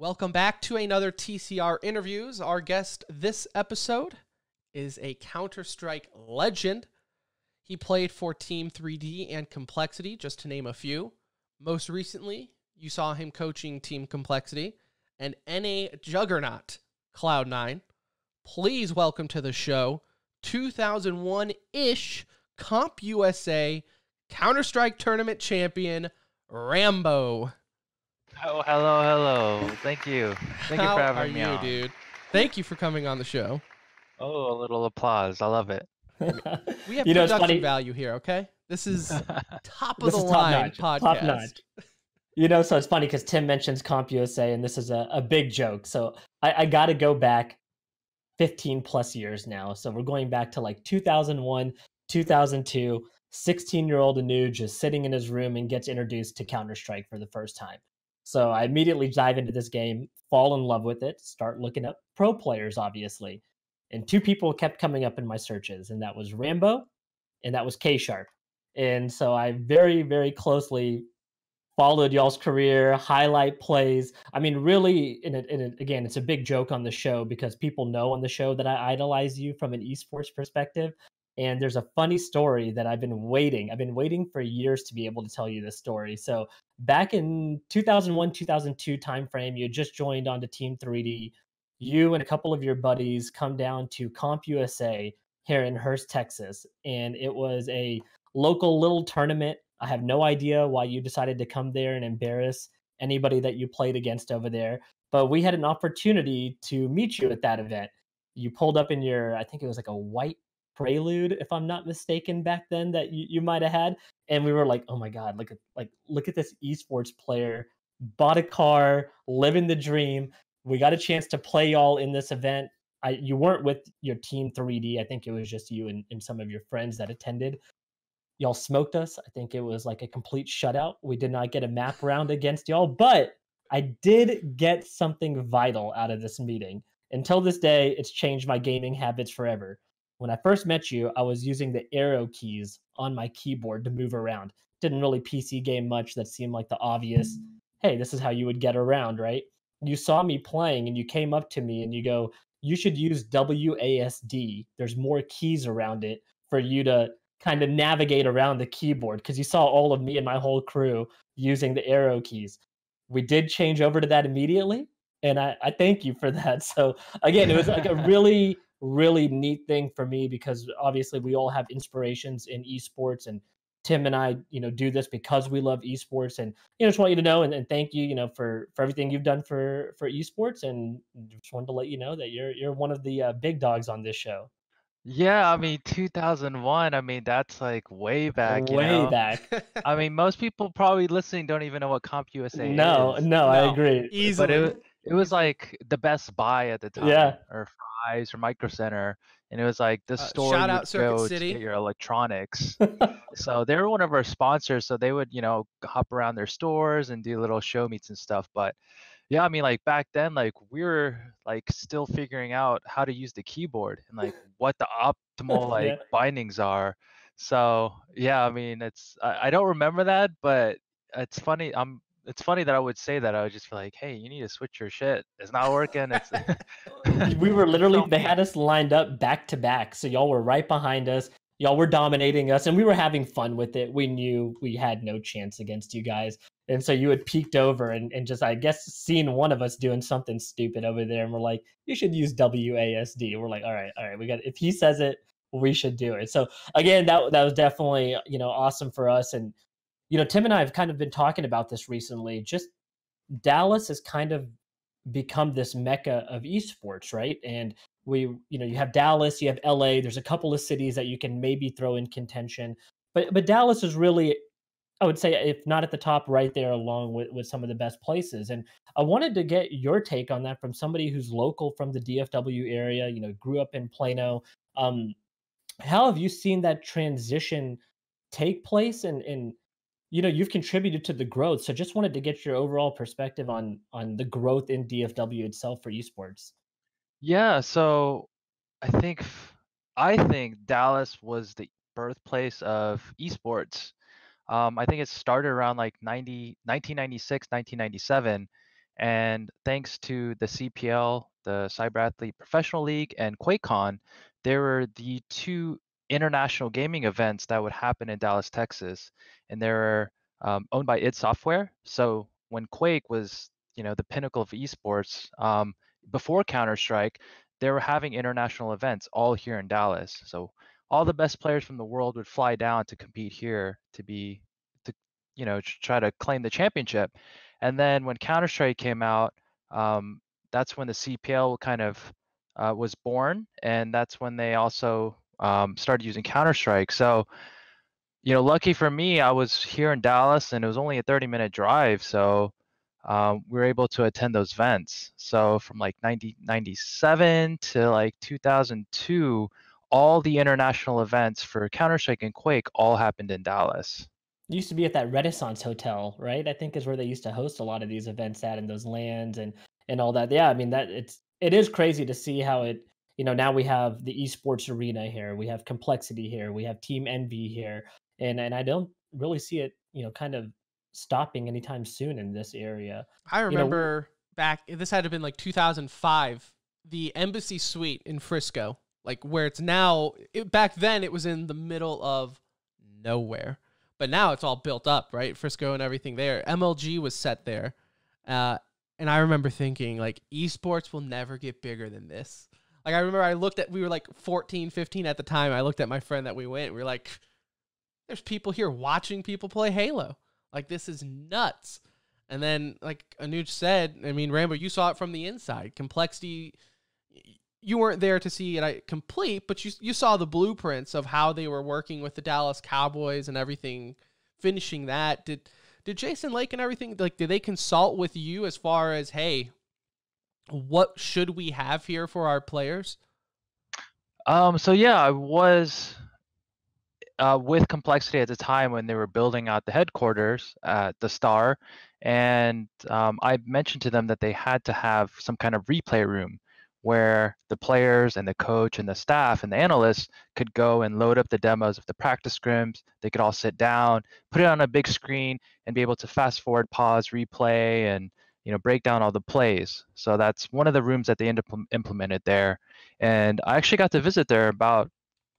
Welcome back to another TCR interviews. Our guest this episode is a Counter Strike legend. He played for Team 3D and Complexity, just to name a few. Most recently, you saw him coaching Team Complexity and NA Juggernaut Cloud9. Please welcome to the show 2001 ish Comp USA Counter Strike Tournament champion, Rambo. Oh, hello, hello. Thank you. Thank How you for having are me you, on. dude? Thank you for coming on the show. Oh, a little applause. I love it. We have You know, production funny- value here, okay? This is top of This the is line top-notch, podcast. top-notch. You know, so it's funny because Tim mentions Comp USA, and this is a, a big joke. So I, I got to go back 15 plus years now. So we're going back to like 2001, 2002. 16 year old Anu just sitting in his room and gets introduced to Counter Strike for the first time. So I immediately dive into this game, fall in love with it, start looking up pro players, obviously. And two people kept coming up in my searches, and that was Rambo and that was K Sharp. And so I very, very closely followed y'all's career, highlight plays. I mean, really, it, again, it's a big joke on the show because people know on the show that I idolize you from an esports perspective. And there's a funny story that I've been waiting. I've been waiting for years to be able to tell you this story. So back in 2001, 2002 timeframe, you just joined onto Team 3D. You and a couple of your buddies come down to Comp USA here in Hurst, Texas, and it was a local little tournament. I have no idea why you decided to come there and embarrass anybody that you played against over there, but we had an opportunity to meet you at that event. You pulled up in your, I think it was like a white prelude, if I'm not mistaken, back then that you, you might have had. And we were like, oh my God, look at like look at this esports player, bought a car, living the dream. We got a chance to play y'all in this event. I you weren't with your team 3D. I think it was just you and, and some of your friends that attended. Y'all smoked us. I think it was like a complete shutout. We did not get a map round against y'all, but I did get something vital out of this meeting. Until this day, it's changed my gaming habits forever. When I first met you, I was using the arrow keys on my keyboard to move around. Didn't really PC game much. That seemed like the obvious, hey, this is how you would get around, right? You saw me playing and you came up to me and you go, you should use WASD. There's more keys around it for you to kind of navigate around the keyboard because you saw all of me and my whole crew using the arrow keys. We did change over to that immediately, and I, I thank you for that. So again, it was like a really, really neat thing for me because obviously we all have inspirations in esports and Tim and I, you know, do this because we love esports, and you know, just want you to know and, and thank you, you know, for for everything you've done for for esports, and just wanted to let you know that you're you're one of the uh, big dogs on this show. Yeah, I mean, 2001. I mean, that's like way back. you Way know? back. I mean, most people probably listening don't even know what Comp USA No, is. no, I agree. Easily. But it, it was like the Best Buy at the time. Yeah. Or Fry's or Micro Center. And it was like the Uh, store shout out Circuit City. your electronics. so they were one of our sponsors. So they would, you know, hop around their stores and do little show meets and stuff. But yeah, I mean, like back then, like we were like still figuring out how to use the keyboard and like what the optimal like Yeah. bindings are. So yeah, I mean, it's I, I don't remember that, but it's funny. I'm it's funny that I would say that. I would just be like, hey, you need to switch your shit. It's not working. It's we were literally they had us lined up back to back so y'all were right behind us y'all were dominating us and we were having fun with it we knew we had no chance against you guys and so you had peeked over and, and just i guess seen one of us doing something stupid over there and we're like you should use wasd we're like all right all right we got if he says it we should do it so again that that was definitely you know awesome for us and you know tim and i have kind of been talking about this recently just dallas has kind of become this mecca of esports right? And we you know you have dallas you have la there's a couple of cities that you can maybe throw in contention but but dallas is really i would say if not at the top right there along with with some of the best places and i wanted to get your take on that from somebody who's local from the dfw area you know grew up in plano. Um how have you seen that transition take place and and you know you've contributed to the growth so just wanted to get your overall perspective on on the growth in dfw itself for esports Yeah, so I think i think Dallas was the birthplace of esports. Um, I think it started around like 90, 1996, 1997, And thanks to the CPL, the Cyber Athlete Professional League, and QuakeCon, there were the two international gaming events that would happen in Dallas, Texas, and they're um, owned by id Software. So when Quake was, you know, the pinnacle of esports um, before Counter Strike, they were having international events all here in Dallas. So all the best players from the world would fly down to compete here to be to you know try to claim the championship. And then when Counter Strike came out, um, that's when the CPL kind of uh, was born, and that's when they also um, started using Counter Strike. So you know, lucky for me, I was here in Dallas, and it was only a 30 minute drive. So um, we were able to attend those events. So from like 90, 97 to like 2002, all the international events for Counter Strike and Quake all happened in Dallas. Used to be at that Renaissance Hotel, right? I think is where they used to host a lot of these events at in those lands and and all that. Yeah, I mean that it's it is crazy to see how it you know now we have the esports arena here, we have complexity here, we have Team Envy here, and and I don't really see it you know kind of stopping anytime soon in this area. I remember you know, back this had to have been like 2005, the Embassy Suite in Frisco, like where it's now. It, back then, it was in the middle of nowhere, but now it's all built up, right? Frisco and everything there. MLG was set there, uh, and I remember thinking like esports will never get bigger than this. Like I remember I looked at we were like 14, 15 at the time. I looked at my friend that we went. We were like, "There's people here watching people play Halo." Like this is nuts. And then, like Anuj said, I mean, Rambo, you saw it from the inside. Complexity, you weren't there to see it complete, but you you saw the blueprints of how they were working with the Dallas Cowboys and everything, finishing that. Did did Jason Lake and everything like did they consult with you as far as hey, what should we have here for our players? Um. So yeah, I was uh, with complexity at the time when they were building out the headquarters at the Star, and um, I mentioned to them that they had to have some kind of replay room where the players and the coach and the staff and the analysts could go and load up the demos of the practice scrims. They could all sit down, put it on a big screen, and be able to fast forward, pause, replay, and you know break down all the plays. So that's one of the rooms that they implemented there. And I actually got to visit there about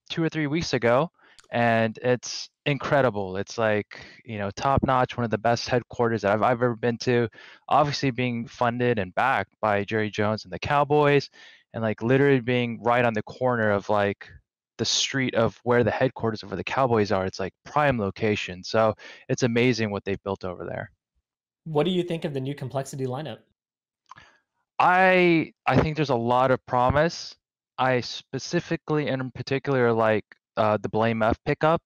two or three weeks ago and it's incredible. It's like you know top notch, one of the best headquarters that I've, I've ever been to. Obviously, being funded and backed by Jerry Jones and the Cowboys, and like literally being right on the corner of like the street of where the headquarters of where the Cowboys are. It's like prime location. So it's amazing what they've built over there. What do you think of the new complexity lineup? I I think there's a lot of promise. I specifically and in particular like uh, the BlameF pickup.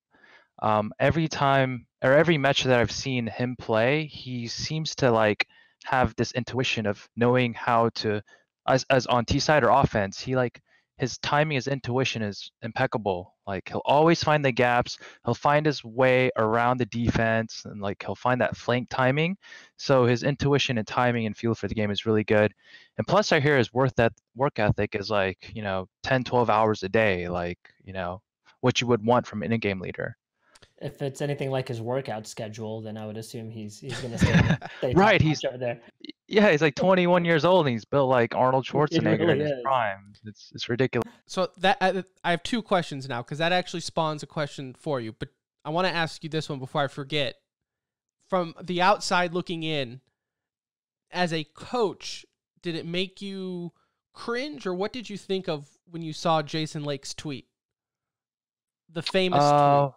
Um, every time or every match that I've seen him play, he seems to like have this intuition of knowing how to, as as on T side or offense, he like his timing, his intuition is impeccable. Like he'll always find the gaps. He'll find his way around the defense, and like he'll find that flank timing. So his intuition and timing and feel for the game is really good. And plus, I hear his work that work ethic is like you know 10, 12 hours a day. Like you know what you would want from an in-game leader. If it's anything like his workout schedule, then I would assume he's he's going to stay, stay right. He's over there. Yeah, he's like 21 years old and he's built like Arnold Schwarzenegger really in his is. prime. It's it's ridiculous. So that I have two questions now because that actually spawns a question for you. But I want to ask you this one before I forget. From the outside looking in, as a coach, did it make you cringe or what did you think of when you saw Jason Lake's tweet? The famous uh, tweet.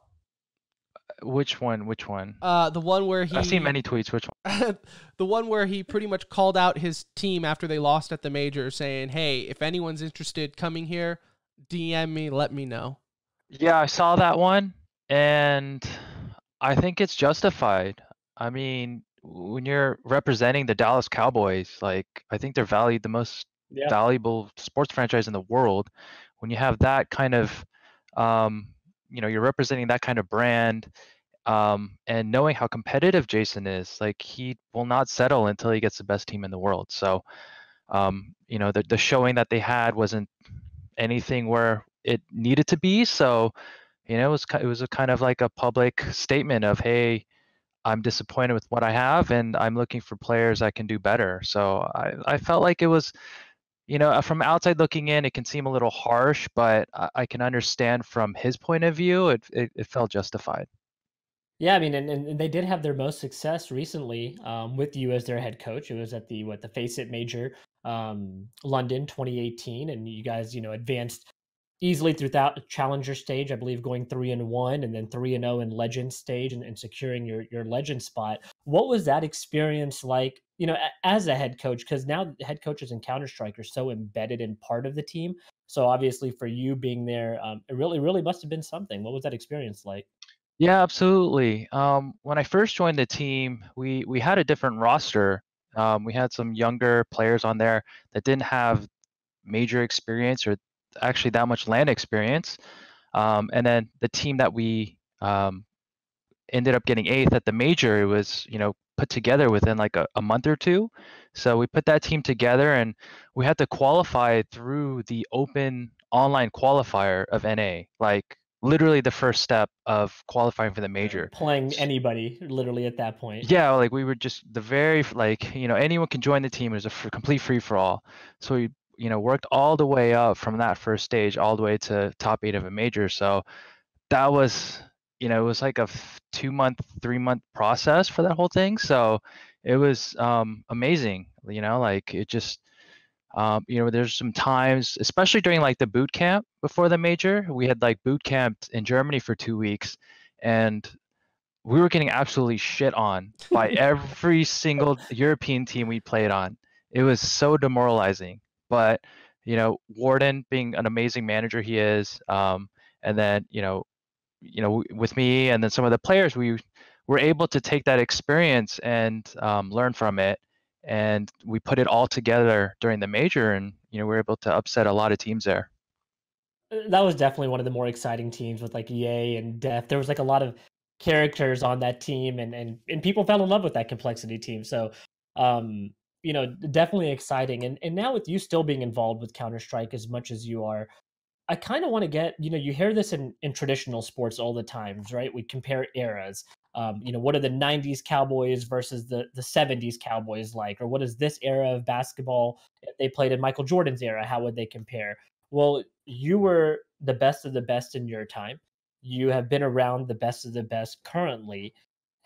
Which one? Which one? Uh, the one where he. I've seen many tweets. Which one? the one where he pretty much called out his team after they lost at the major, saying, "Hey, if anyone's interested coming here, DM me, let me know." Yeah, I saw that one, and I think it's justified. I mean, when you're representing the Dallas Cowboys, like I think they're valued the most yeah. valuable sports franchise in the world. When you have that kind of um, you know you're representing that kind of brand um, and knowing how competitive Jason is, like he will not settle until he gets the best team in the world. So, um, you know, the the showing that they had wasn't anything where it needed to be. So, you know, it was it was a kind of like a public statement of, hey, I'm disappointed with what I have, and I'm looking for players that can do better. So I, I felt like it was, you know, from outside looking in, it can seem a little harsh, but I, I can understand from his point of view, it, it, it felt justified. Yeah, I mean, and, and they did have their most success recently um, with you as their head coach. It was at the what the FACEIT Major, um, London, 2018, and you guys, you know, advanced easily throughout challenger stage i believe going three and one and then three and oh in legend stage and, and, securing your your legend spot. What was that experience like you know as a head coach? Because now head coaches in counter-strike are so embedded in part of the team. So obviously for you being there um, it really really must have been something. What was that experience like? Yeah absolutely. Um, when i first joined the team we we had a different roster. Um, we had some younger players on there that didn't have major experience or actually that much land experience. Um, and then the team that we um, ended up getting eighth at the major, it was you know put together within like a, a month or two. So we put that team together, and we had to qualify through the open online qualifier of NA, like literally the first step of qualifying for the major. Playing anybody, literally at that point. Yeah, like we were just the very like you know anyone can join the team. It was a f- complete free for all. So we you know worked all the way up from that first stage all the way to top eight of a major. So that was you know it was like a two month three month process for that whole thing. So it was um, amazing you know like it just um, you know there's some times especially during like the boot camp before the major we had like boot camped in germany for two weeks and we were getting absolutely shit on by every single european team we played on. It was so demoralizing but you know, Warden being an amazing manager he is, um, and then you know, you know, with me and then some of the players, we were able to take that experience and um, learn from it, and we put it all together during the major, and you know, we were able to upset a lot of teams there. Uh, that was definitely one of the more exciting teams with like EA and Dephh. There was like a lot of characters on that team, and and and people fell in love with that complexity team. So um, you know, definitely exciting. And and now with you still being involved with Counter Strike as much as you are, I kind of want to get, you know, you hear this in, in traditional sports all the times, right? We compare eras. Um, you know, what are the 90s Cowboys versus the, the 70s Cowboys like? Or what is this era of basketball they played in Michael Jordan's era? How would they compare? Well, you were the best of the best in your time. You have been around the best of the best currently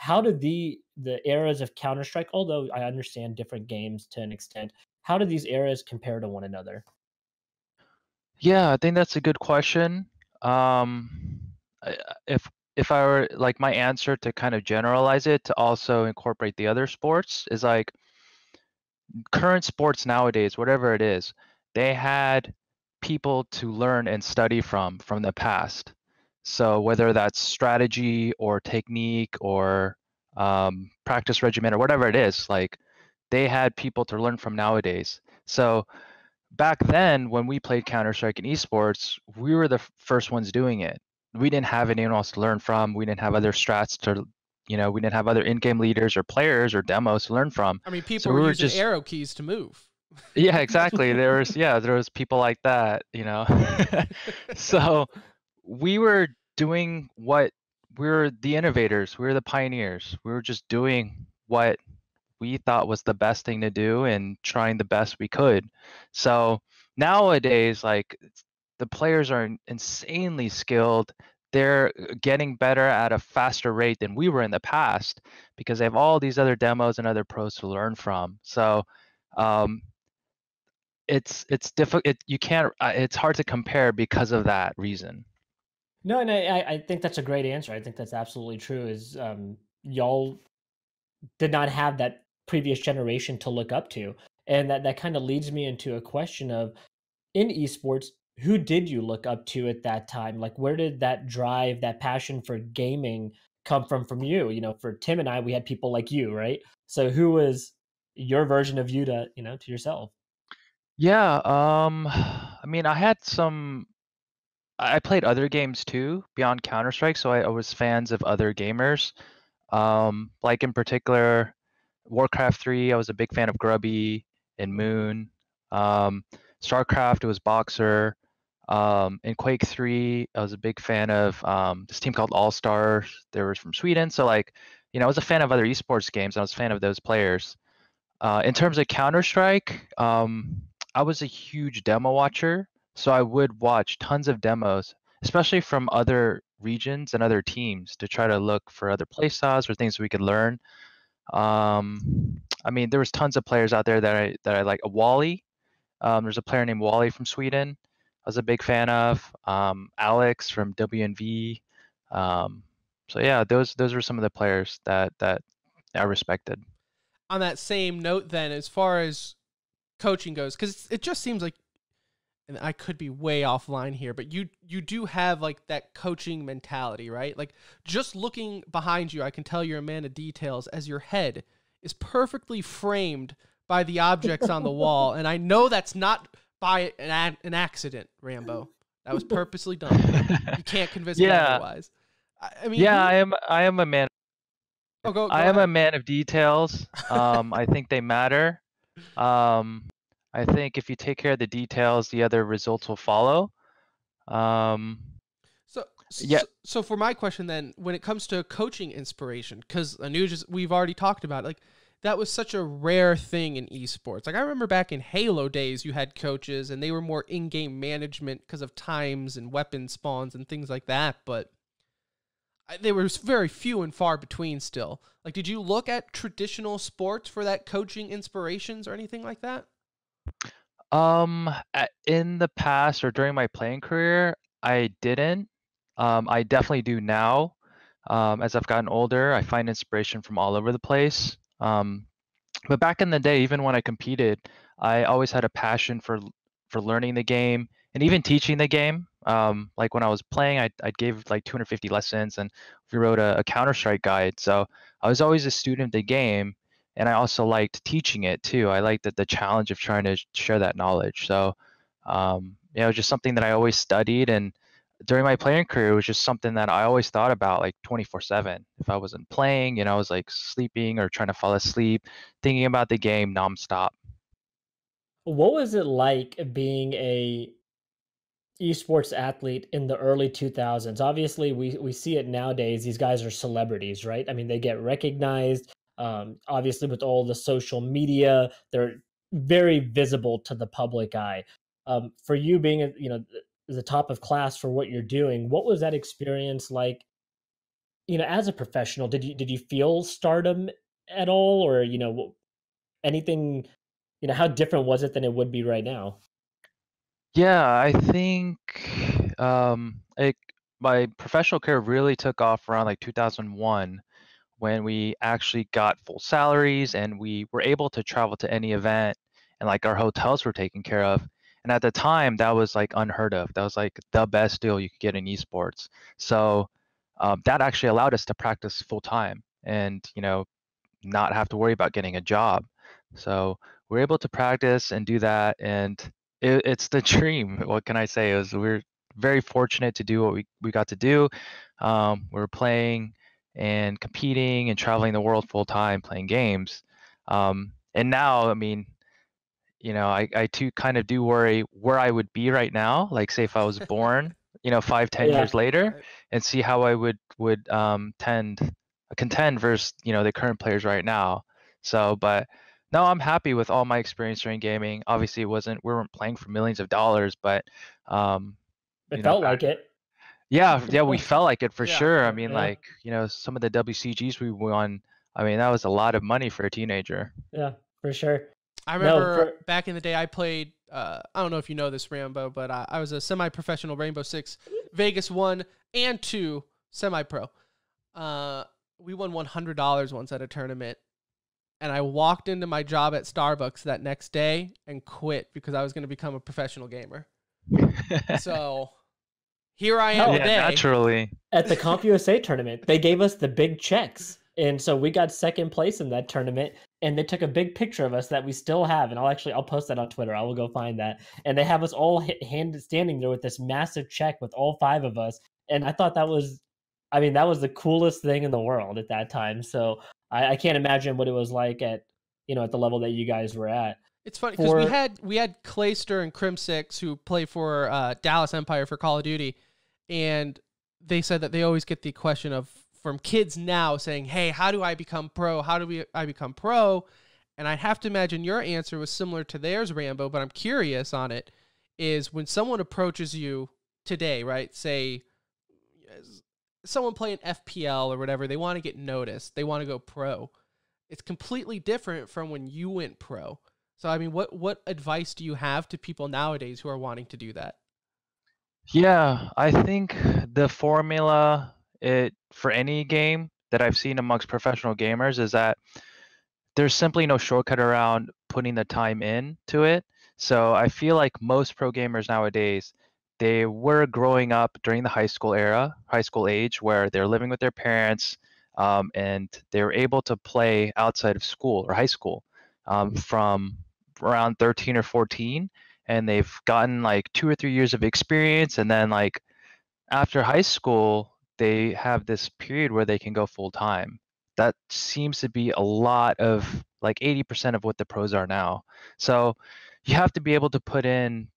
how did the the eras of Counter Strike, although I understand different games to an extent, how do these eras compare to one another? Yeah, I think that's a good question. Um, if if I were like my answer to kind of generalize it to also incorporate the other sports is like current sports nowadays, whatever it is, they had people to learn and study from from the past. So whether that's strategy or technique or um, practice regimen or whatever it is, like they had people to learn from nowadays. So back then, when we played Counter Strike and esports, we were the first ones doing it. We didn't have anyone else to learn from. We didn't have other strats to, you know, we didn't have other in-game leaders or players or demos to learn from. I mean, people so were, we were using just, arrow keys to move. yeah, exactly. there was yeah, there was people like that, you know. so we were doing what we were the innovators, we were the pioneers. We were just doing what we thought was the best thing to do and trying the best we could. So nowadays, like the players are insanely skilled. They're uh, getting better at a faster rate than we were in the past because they have all these other demos and other pros to learn from. So um, it's it's difficult. It, you can't. Uh, it's hard to compare because of that reason. No, and I, I think that's a great answer. I think that's absolutely true. Is um, y'all did not have that previous generation to look up to, and that that kind of leads me into a question of in esports, who did you look up to at that time? Like, where did that drive, that passion for gaming come from from you? You know, for Tim and I, we had people like you, right? So, who was your version of you to you know to yourself? Yeah, um, I mean, I had some I played other games too beyond Counter Strike, so I, was fans of other gamers. Um, like in particular, Warcraft 3, I was a big fan of Grubby and Moon. Um, StarCraft, it was Boxer. Um, in Quake 3, I was a big fan of um, this team called All Stars. They were from Sweden, so like you know, I was a fan of other esports games. I was a fan of those players. Uh, in terms of Counter Strike, um, I was a huge demo watcher, so I would watch tons of demos, especially from other regions and other teams, to try to look for other playstyles or things we could learn. Um, I mean, there was tons of players out there that I that I like. A Wally, um, there's a player named Wally from Sweden. I was a big fan of. Um, Alex from WNV. Um, so yeah, those those were some of the players that that I respected. On that same note, then, as far as coaching goes, because it just seems like, and I could be way offline here, but you you do have like that coaching mentality, right? Like just looking behind you, I can tell you're a man of details, as your head is perfectly framed by the objects on the wall, and I know that's not by an, an accident, Rambo. That was purposely done. you can't convince me otherwise. I, I mean, yeah, I am. I am a man. oh, go, go I am a man of details. Um, I think they matter. Um, I think if you take care of the details, the other results will follow. Um, So, Yeah. so, for my question then, when it comes to coaching inspiration, because Anuj, we've already talked about, it, like that was such a rare thing in esports. Like I remember back in Halo days, you had coaches, and they were more in-game management because of times and weapon spawns and things like that. But they were very few and far between still. Like, did you look at traditional sports for that coaching inspirations or anything like that? Um, in the past or during my playing career, I didn't. Um, I definitely do now. Um, as I've gotten older, I find inspiration from all over the place. Um, but back in the day, even when I competed, I always had a passion for for learning the game and even teaching the game. Um, like when I was playing, I I gave like 250 lessons and we wrote a, a Counter Strike guide. So I was always a student of the game, and I also liked teaching it too. I liked the, the challenge of trying to share that knowledge. So um, you know, just something that I always studied and during my playing career it was just something that I always thought about like 24/7. If I wasn't playing, you know, I was like sleeping or trying to fall asleep, thinking about the game nonstop. What was it like being a esports athlete in the early 2000s? Obviously, we we see it nowadays. These guys are celebrities, right? I mean, they get recognized. Um, obviously, with all the social media, they're very visible to the public eye. Um, for you being, you know, the top of class for what you're doing, what was that experience like? You know, as a professional, did you did you feel stardom at all, or you know, anything? You know, how different was it than it would be right now? Yeah, I think um, it, my professional career really took off around like 2001 when we actually got full salaries and we were able to travel to any event and like our hotels were taken care of. And at the time, that was like unheard of. That was like the best deal you could get in esports. So um, that actually allowed us to practice full time and, you know, not have to worry about getting a job. So we're able to practice and do that. And it, it's the dream. What can I say? It was we're very fortunate to do what we, we got to do. Um, we were playing and competing and traveling the world full time playing games. Um, and now, I mean, you know, I, I too kind of do worry where I would be right now. Like, say if I was born, you know, five, ten Yeah. years later, and see how I would would um, tend contend versus you know the current players right now. So, but no, I'm happy with all my experience during gaming. Obviously, it wasn't we weren't playing for millions of dollars, but um, It know, felt I- like it. Yeah, yeah, we felt like it for Yeah. sure. I mean, Yeah. like you know, some of the WCGs we won. I mean, that was a lot of money for a teenager. Yeah, for sure. I No, remember for- back in the day, I played. Uh, I don't know if you know this, Rambo, but I, I was a semi-professional Rainbow Six, Vegas one and two semi-pro. Uh, we won one hundred dollars once at a tournament, and I walked into my job at Starbucks that next day and quit because I was going to become a professional gamer. So here I am Hell, yeah, naturally. At the CompUSA tournament, they gave us the big checks. And so we got second place in that tournament and they took a big picture of us that we still have and I'll actually I'll post that on Twitter. I will go find that. And they have us all hand standing there with this massive check with all five of us and I thought that was I mean that was the coolest thing in the world at that time. So I, I can't imagine what it was like at you know at the level that you guys were at. It's funny because we had we had Clayster and Crimsix who play for uh, Dallas Empire for Call of Duty, and they said that they always get the question of from kids now saying, "Hey, how do I become pro? How do we I become pro?" And I have to imagine your answer was similar to theirs, Rambo, but I'm curious on it is when someone approaches you today, right? Say someone playing FPL or whatever, they want to get noticed. They want to go pro. It's completely different from when you went pro. So I mean, what what advice do you have to people nowadays who are wanting to do that? Yeah, I think the formula it for any game that I've seen amongst professional gamers is that there's simply no shortcut around putting the time in to it. So I feel like most pro gamers nowadays, they were growing up during the high school era, high school age, where they're living with their parents um, and they were able to play outside of school or high school um, from around 13 or 14 and they've gotten like two or three years of experience and then like after high school they have this period where they can go full time that seems to be a lot of like 80% of what the pros are now. So you have to be able to put in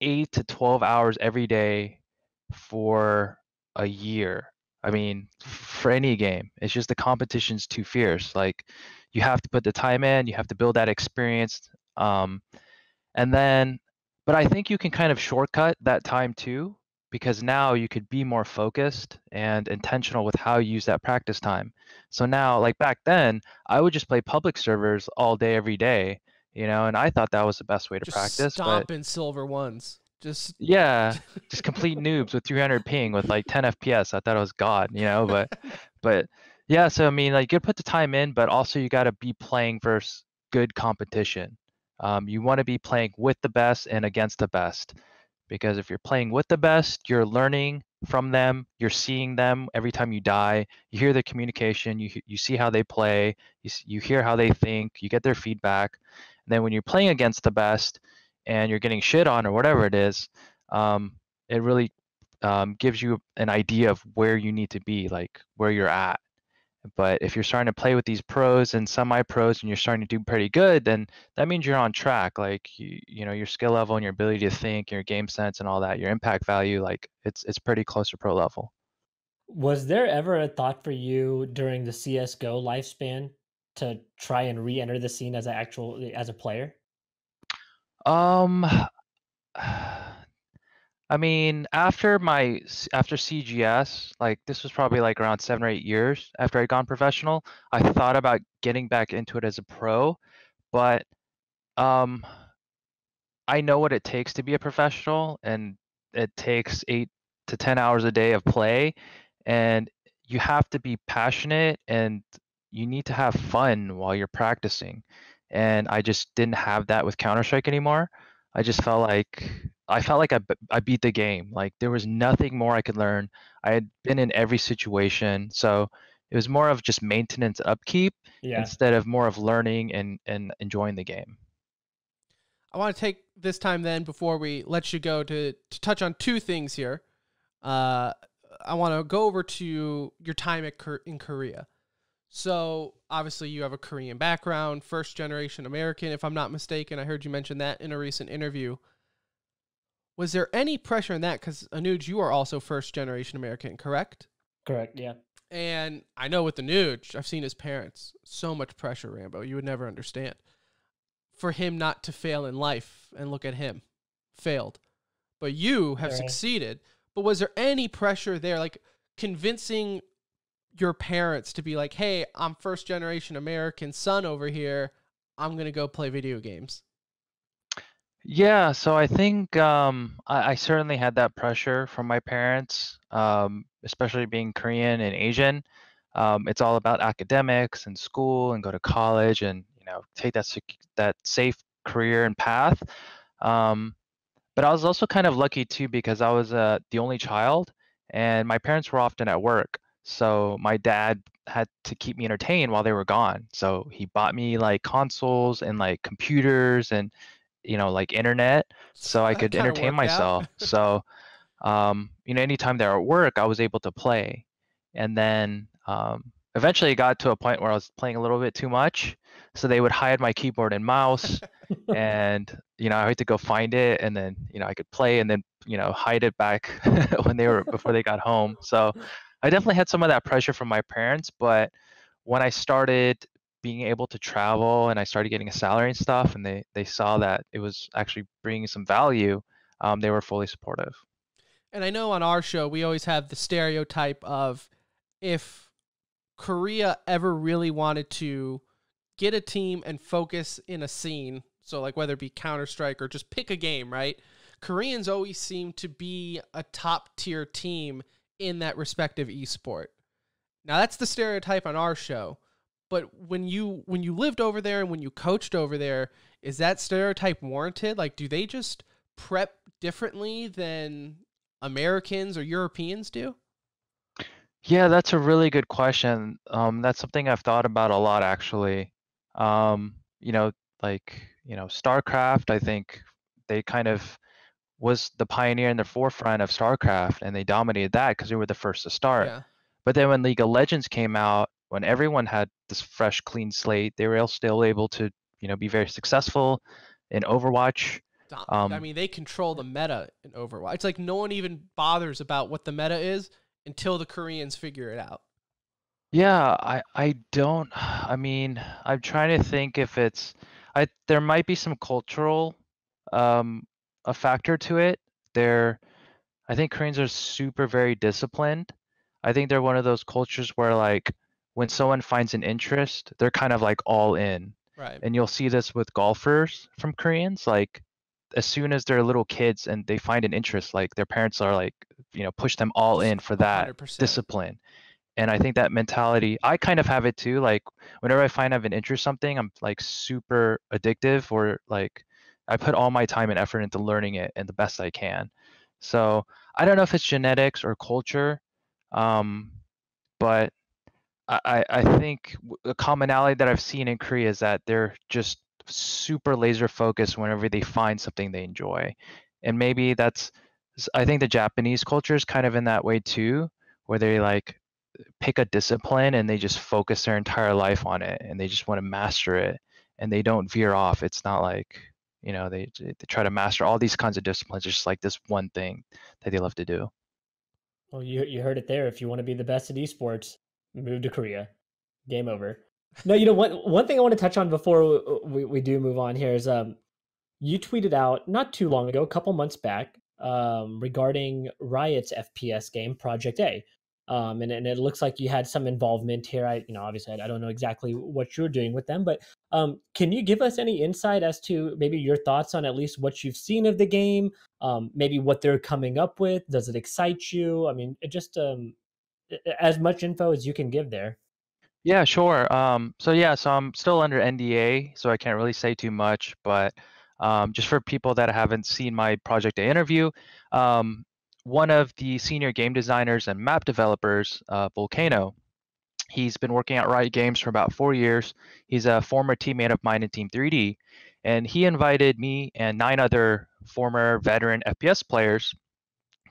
8 to 12 hours every day for a year i mean for any game it's just the competition's too fierce like you have to put the time in you have to build that experience um, and then, but I think you can kind of shortcut that time too, because now you could be more focused and intentional with how you use that practice time. So now, like back then, I would just play public servers all day, every day, you know, and I thought that was the best way to Just practice. stomping But silver ones. Just yeah, just complete noobs with 300 ping with like 10 FPS. I thought it was God, you know, but, but yeah, so I mean, like you put the time in, but also you got to be playing versus good competition. Um, you want to be playing with the best and against the best. Because if you're playing with the best, you're learning from them, you're seeing them every time you die, you hear their communication, you, you see how they play, you, you hear how they think, you get their feedback. And then when you're playing against the best and you're getting shit on or whatever it is, um, it really um, gives you an idea of where you need to be, like where you're at. But if you're starting to play with these pros and semi-pros and you're starting to do pretty good, then that means you're on track. Like you, you know, your skill level and your ability to think, your game sense and all that, your impact value, like it's it's pretty close to pro level. Was there ever a thought for you during the CS:GO lifespan to try and re-enter the scene as an actual as a player? Um I mean, after my after CGS, like this was probably like around seven or eight years after I'd gone professional, I thought about getting back into it as a pro, but um, I know what it takes to be a professional, and it takes eight to ten hours a day of play, and you have to be passionate and you need to have fun while you're practicing. And I just didn't have that with Counter-Strike anymore. I just felt like I felt like I, I beat the game. Like there was nothing more I could learn. I had been in every situation, so it was more of just maintenance upkeep Yeah. instead of more of learning and and enjoying the game. I want to take this time then before we let you go to to touch on two things here. Uh, I want to go over to your time at in Korea. So obviously you have a Korean background, first generation American, if I'm not mistaken. I heard you mention that in a recent interview. Was there any pressure in that? Because Anuj, you are also first generation American, correct? Correct. Yeah. And I know with the Nuge, I've seen his parents. So much pressure, Rambo. You would never understand. For him not to fail in life, and look at him, failed. But you have Right. succeeded. But was there any pressure there, like convincing your parents to be like, "Hey, I'm first generation American son over here. I'm gonna go play video games." Yeah, so I think um, I, I certainly had that pressure from my parents, um, especially being Korean and Asian. Um, it's all about academics and school and go to college and you know take that sec- that safe career and path. Um, but I was also kind of lucky too because I was uh, the only child and my parents were often at work. So my dad had to keep me entertained while they were gone. So he bought me like consoles and like computers and you know like internet so I could entertain myself. so um, you know anytime they were at work, I was able to play. And then um, eventually it got to a point where I was playing a little bit too much. So they would hide my keyboard and mouse and you know I had to go find it and then you know I could play and then you know hide it back when they were before they got home. So I definitely had some of that pressure from my parents, but when I started being able to travel and I started getting a salary and stuff, and they they saw that it was actually bringing some value, um, they were fully supportive. And I know on our show we always have the stereotype of if Korea ever really wanted to get a team and focus in a scene, so like whether it be Counter Strike or just pick a game, right? Koreans always seem to be a top tier team in that respective esport. Now that's the stereotype on our show. But when you when you lived over there and when you coached over there, is that stereotype warranted? Like do they just prep differently than Americans or Europeans do? Yeah, that's a really good question. Um, that's something I've thought about a lot actually. Um, you know, like, you know, StarCraft, I think they kind of was the pioneer in the forefront of StarCraft and they dominated that because they were the first to start. Yeah. But then when League of Legends came out, when everyone had this fresh, clean slate, they were still able to, you know, be very successful in Overwatch. Dom- I Um, mean, they control the meta in Overwatch. It's like no one even bothers about what the meta is until the Koreans figure it out. Yeah, I I don't I mean, I'm trying to think if it's I there might be some cultural um a factor to it. They're I think Koreans are super very disciplined. I think they're one of those cultures where like when someone finds an interest, they're kind of like all in. Right. And you'll see this with golfers from Koreans like as soon as they're little kids and they find an interest, like their parents are like, you know, push them all in for that 100%. discipline. And I think that mentality, I kind of have it too. Like whenever I find I have an interest in something, I'm like super addictive or like I put all my time and effort into learning it and the best I can. So I don't know if it's genetics or culture, um, but I, I think the commonality that I've seen in Korea is that they're just super laser focused whenever they find something they enjoy. And maybe that's, I think the Japanese culture is kind of in that way too, where they like pick a discipline and they just focus their entire life on it and they just want to master it and they don't veer off. It's not like, you know, they, they try to master all these kinds of disciplines, just like this one thing that they love to do. Well, you you heard it there. If you want to be the best at esports, move to Korea. Game over. No, you know one one thing I want to touch on before we, we do move on here is um you tweeted out not too long ago, a couple months back, um, regarding Riot's FPS game Project A. Um, and, and it looks like you had some involvement here. I, you know, obviously I, I don't know exactly what you're doing with them, but um, can you give us any insight as to maybe your thoughts on at least what you've seen of the game, um, maybe what they're coming up with? Does it excite you? I mean, just um, as much info as you can give there. Yeah, sure. Um, so yeah, so I'm still under NDA, so I can't really say too much, but um, just for people that haven't seen my Project A interview, one of the senior game designers and map developers, uh, Volcano, he's been working at Riot Games for about four years. He's a former teammate of mine in Team 3D, and he invited me and nine other former veteran FPS players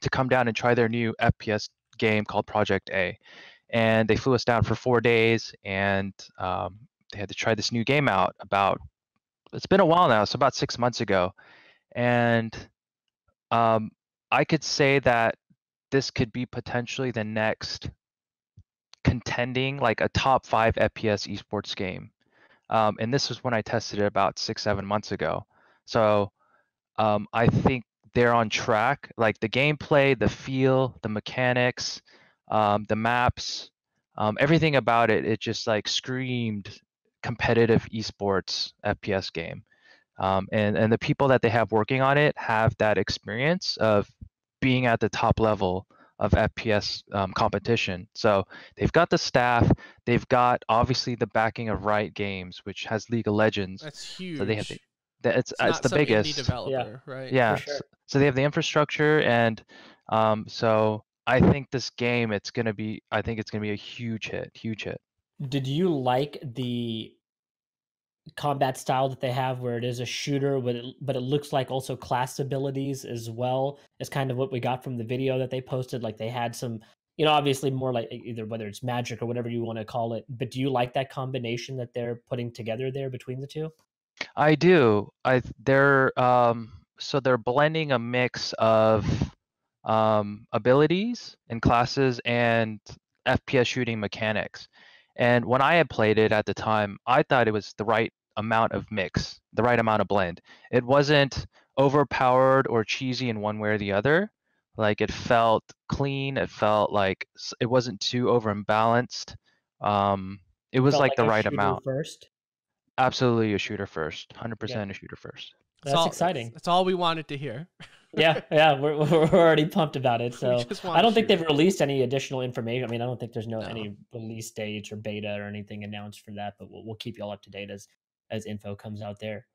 to come down and try their new FPS game called Project A. And they flew us down for four days and um, they had to try this new game out about it's been a while now so about six months ago. And um, i could say that this could be potentially the next contending like a top five fps esports game. Um, and this was when i tested it about six seven months ago. So um, i think they're on track. Like the gameplay the feel the mechanics um, the maps, um, everything about it, it just like screamed competitive esports FPS game. Um, and and the people that they have working on it have that experience of being at the top level of FPS um, competition. So they've got the staff, they've got obviously the backing of Riot Games, which has League of Legends. That's huge. So they have the, that it's it's it's not the some indie biggest. developer, right? Yeah. sure. s- So they have the infrastructure and um, so I think this game it's gonna be I think it's gonna be a huge hit, huge hit. Did you like the combat style that they have, where it is a shooter, but it, but it looks like also class abilities as well? Is kind of what we got from the video that they posted. Like they had some, you know, obviously more like either whether it's magic or whatever you want to call it. But do you like that combination that they're putting together there between the two? I do. I they're um so they're blending a mix of um abilities and classes and FPS shooting mechanics. And when I had played it at the time, I thought it was the right amount of mix, the right amount of blend. It wasn't overpowered or cheesy in one way or the other. Like it felt clean. It felt like it wasn't too over imbalanced. Um, it was like, like, the right amount. First, absolutely a shooter first, hundred yeah. percent a shooter first. That's, all, exciting. That's all we wanted to hear. yeah, yeah, we're, we're already pumped about it. So I don't think they've released any additional information. I mean, I don't think there's no, no, any release dates or beta or anything announced for that, but we'll, we'll keep you all up to date as as info comes out there.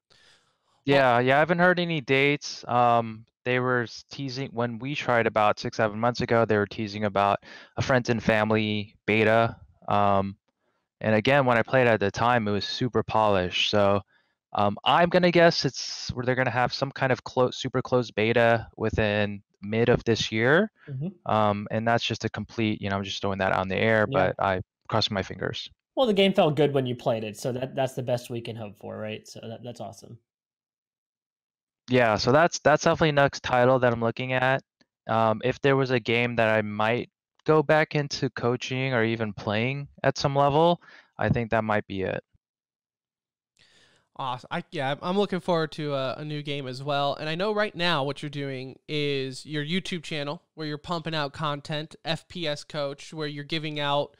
Yeah, yeah, I haven't heard any dates. Um, they were teasing when we tried about six, seven months ago. They were teasing about a friends and family beta. Um, and again, when I played at the time, it was super polished. So um, I'm gonna guess it's where they're gonna have some kind of close, super close beta within mid of this year. Mm-hmm. Um, and that's just a complete, you know, I'm just throwing that on the air, yeah. but I crossing my fingers. Well, the game felt good when you played it, so that that's the best we can hope for, right? So that, that's awesome. Yeah, so that's that's definitely next title that I'm looking at. Um, if there was a game that I might go back into coaching or even playing at some level, I think that might be it. Awesome. I, yeah, I'm looking forward to a, a, new game as well. And I know right now what you're doing is your YouTube channel where you're pumping out content, FPS Coach, where you're giving out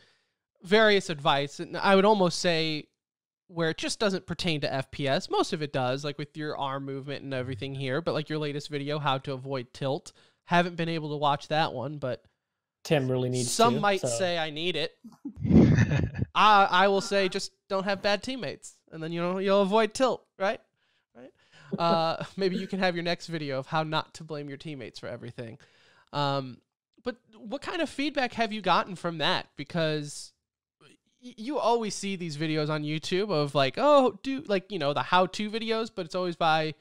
various advice. And I would almost say where it just doesn't pertain to FPS. Most of it does, like with your arm movement and everything here. But like your latest video, how to avoid tilt. Haven't been able to watch that one, but Tim really needs. Some to, might so. say I need it. I I will say just don't have bad teammates, and then you know you'll avoid tilt, right? Right. Uh, maybe you can have your next video of how not to blame your teammates for everything. Um, but what kind of feedback have you gotten from that? Because you always see these videos on YouTube of like, oh, do like you know the how-to videos, but it's always by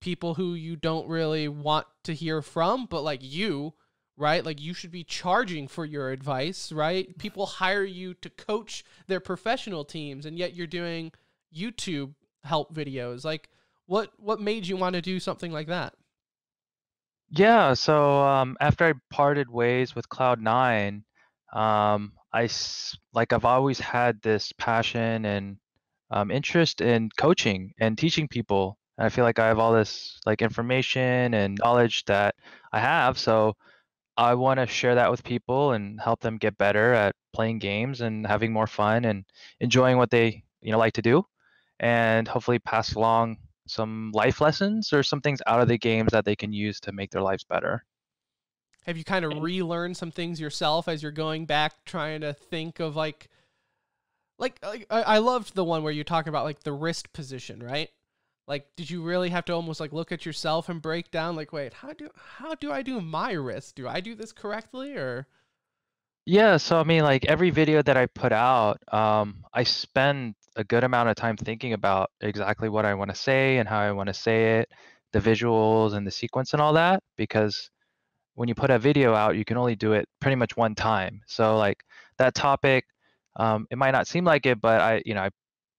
people who you don't really want to hear from, but like you right? Like you should be charging for your advice, right? People hire you to coach their professional teams and yet you're doing YouTube help videos. Like what what made you want to do something like that? Yeah, so um, after I parted ways with Cloud9, um, I like I've always had this passion and um, interest in coaching and teaching people. And I feel like I have all this like information and knowledge that I have. So I want to share that with people and help them get better at playing games and having more fun and enjoying what they you know like to do, and hopefully pass along some life lessons or some things out of the games that they can use to make their lives better. Have you kind of relearned some things yourself as you're going back, trying to think of like, like, like I loved the one where you're talking about like the wrist position, right? like did you really have to almost like look at yourself and break down like wait how do how do i do my wrist do i do this correctly or yeah so i mean like every video that i put out um i spend a good amount of time thinking about exactly what i want to say and how i want to say it the visuals and the sequence and all that because when you put a video out you can only do it pretty much one time so like that topic um, it might not seem like it but i you know i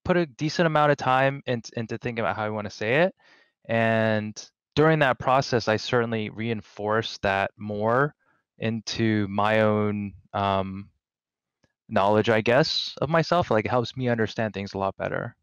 put a decent amount of time in, into thinking about how I want to say it. And during that process, I certainly reinforced that more into my own um, knowledge, I guess, of myself. Like it helps me understand things a lot better.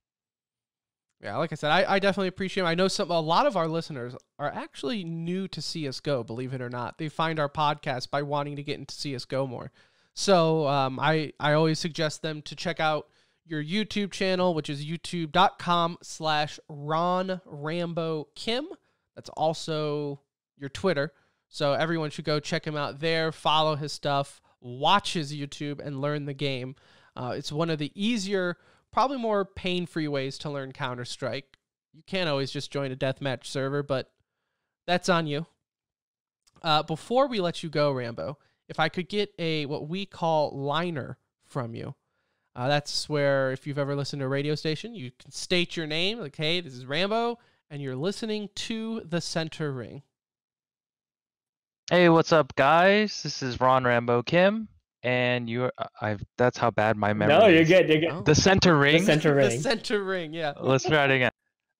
Yeah, like I said, I, I definitely appreciate. It. I know some a lot of our listeners are actually new to CS:GO. Believe it or not, they find our podcast by wanting to get into CS:GO more. So um, I I always suggest them to check out your YouTube channel, which is youtube.com slash Ron Rambo Kim. That's also your Twitter. So everyone should go check him out there, follow his stuff, watch his YouTube, and learn the game. Uh, it's one of the easier, probably more pain free ways to learn Counter Strike. You can't always just join a deathmatch server, but that's on you. Uh, before we let you go, Rambo, if I could get a what we call liner from you, uh, that's where, if you've ever listened to a radio station, you can state your name, like, hey, this is Rambo, and you're listening to the center ring. Hey, what's up, guys? This is Ron Rambo Kim, and you. Uh, I've. That's how bad my memory. No, you're is. good. You're good. Oh. The center ring. The center ring. The center ring. Yeah. Let's try it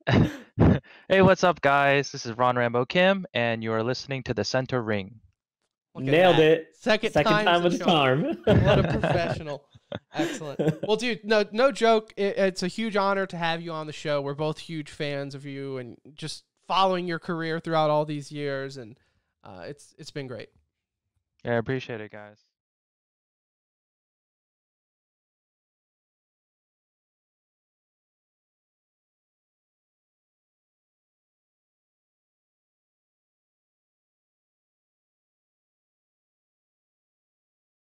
again. hey, what's up, guys? This is Ron Rambo Kim, and you are listening to the center ring. Nailed that. it. Second, Second time with the charm. what a professional. Excellent. Well, dude, no, no joke. It, it's a huge honor to have you on the show. We're both huge fans of you, and just following your career throughout all these years, and uh, it's it's been great. Yeah, I appreciate it, guys.